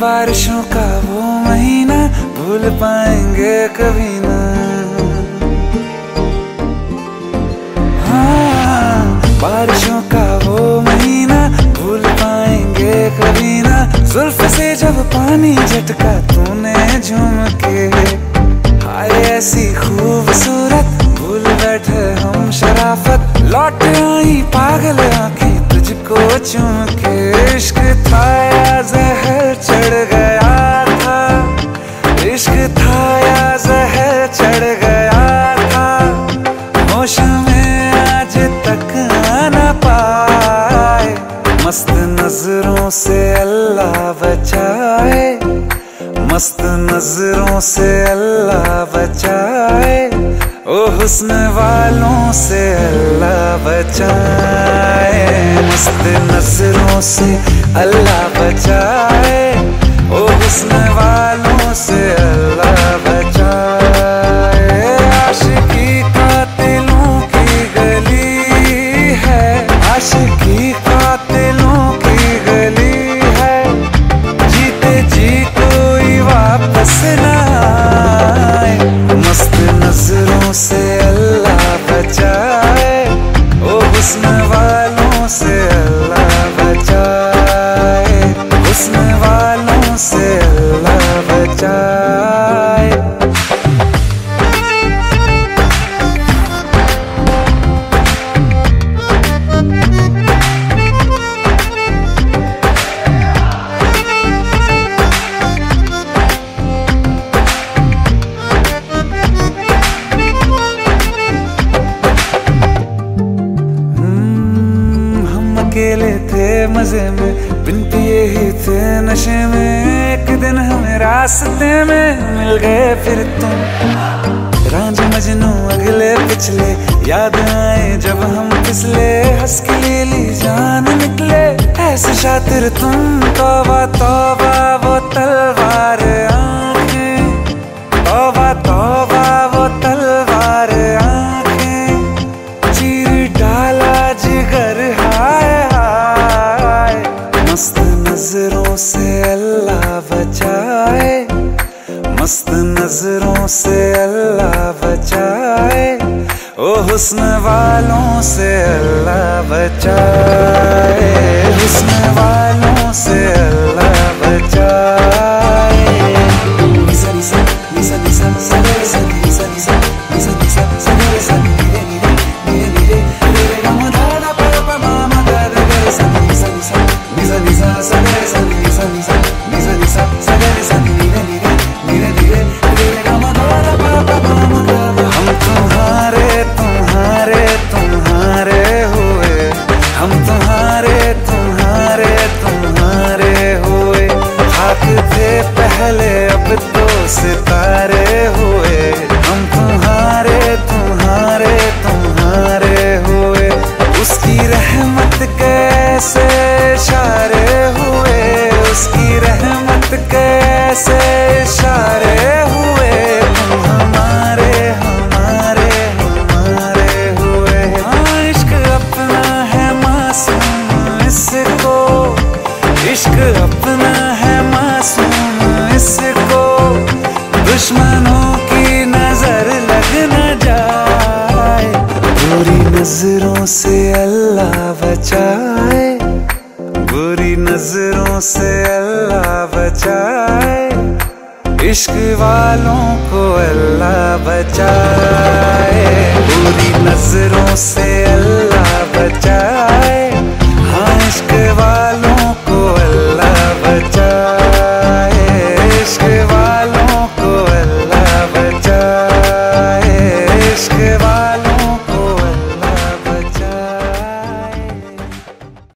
बारिशों का वो महीना भूल पाएँगे कभी ना। हाँ बारिशों का वो महीना भूल पाएँगे कभी ना। जुल्फ से जब पानी झटका तूने झूम के हाय, ऐसी खूबसूरत भूल बैठे हम शराफत। लौट आई पागल आँखें के इश्क था या जहर चढ़ गया था? इश्क था या जहर चढ़ गया था? होश में आज तक न पाए। मस्त नज़रों से अल्लाह बचाए। मस्त नज़रों से अल्लाह बचाए। ओ हुस्न वालों से अल्लाह बचाए, मस्त नज़रों से अल्लाह बचाए। ओ हुस्न वालों से मज़े में बिन पिए ही थे नशे में। एक दिन हमें रास्ते में मिल गए फिर तुम। रांझ मजनू अगले पिछले। याद आए जब हम फिसले हंस के ले ली जान निकले। ऐसे शातिर तुम, तोबा तोबा, वो तलवार। हुस्न वालों से अल्लाह बचाए। हुस्न वालों से अल्लाह बचाए। नज़रों से अल्लाह बचाए इश्क वालों को अल्लाह बचाए। पूरी नज़रों से